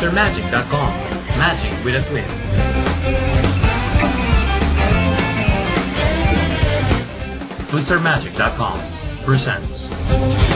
boostermagic.com. Magic with a twist. boostermagic.com presents